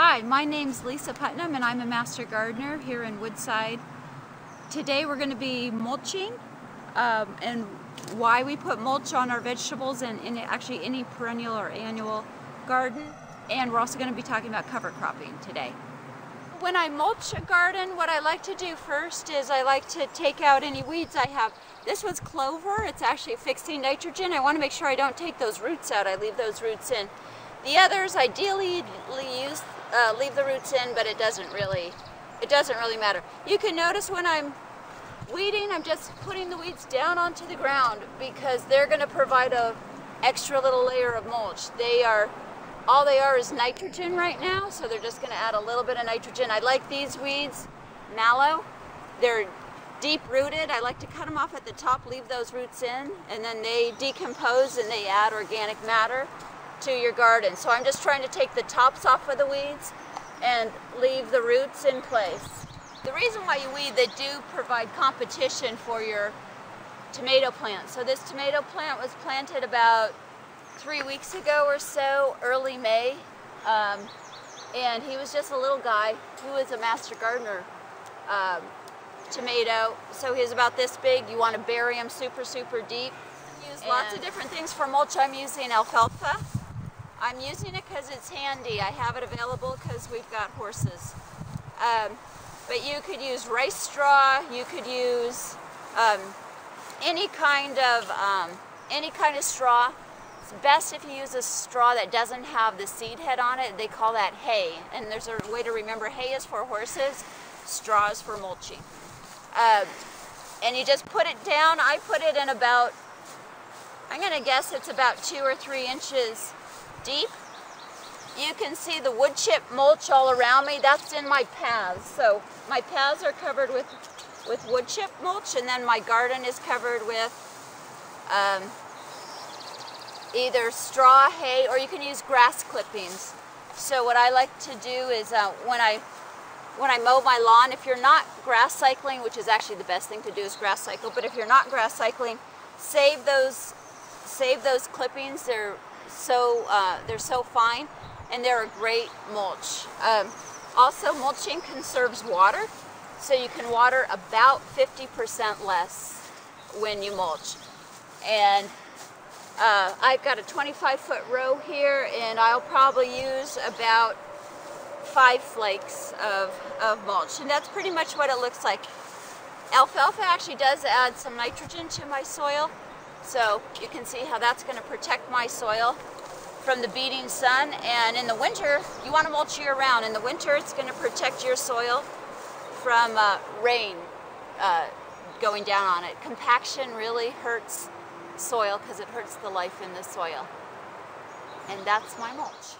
Hi, my name's Lisa Putnam and I'm a master gardener here in Woodside. Today we're going to be mulching um, and why we put mulch on our vegetables and in actually any perennial or annual garden. And we're also going to be talking about cover cropping today. When I mulch a garden, what I like to do first is I like to take out any weeds I have. This was clover, it's actually fixing nitrogen. I want to make sure I don't take those roots out, I leave those roots in. The others, ideally use, uh, leave the roots in, but it doesn't really, it doesn't really matter. You can notice when I'm weeding, I'm just putting the weeds down onto the ground because they're going to provide a extra little layer of mulch. They are, all they are is nitrogen right now, so they're just going to add a little bit of nitrogen. I like these weeds, mallow. They're deep rooted. I like to cut them off at the top, leave those roots in, and then they decompose and they add organic matter to your garden. So I'm just trying to take the tops off of the weeds and leave the roots in place. The reason why you weed, they do provide competition for your tomato plant. So this tomato plant was planted about three weeks ago or so, early May. Um, and he was just a little guy who was a master gardener um, tomato. So he's about this big. You want to bury him super, super deep. Use lots of different things for mulch. I'm using alfalfa. I'm using it because it's handy. I have it available because we've got horses. Um, but you could use rice straw, you could use um, any kind of um, any kind of straw. It's best if you use a straw that doesn't have the seed head on it. They call that hay. And there's a way to remember hay is for horses, straw is for mulching. Um, and you just put it down. I put it in about, I'm going to guess it's about two or three inches deep. You can see the wood chip mulch all around me. That's in my paths. So my paths are covered with, with wood chip mulch and then my garden is covered with um, either straw, hay, or you can use grass clippings. So what I like to do is uh, when I when I mow my lawn, if you're not grass cycling, which is actually the best thing to do is grass cycle, but if you're not grass cycling, save those save those clippings. They're so uh, they're so fine and they're a great mulch. Um, also, mulching conserves water, so you can water about 50% less when you mulch. And uh, I've got a 25 foot row here and I'll probably use about five flakes of, of mulch. And that's pretty much what it looks like. Alfalfa actually does add some nitrogen to my soil. So you can see how that's going to protect my soil from the beating sun. And in the winter, you want to mulch year round. In the winter, it's going to protect your soil from uh, rain uh, going down on it. Compaction really hurts soil because it hurts the life in the soil. And that's my mulch.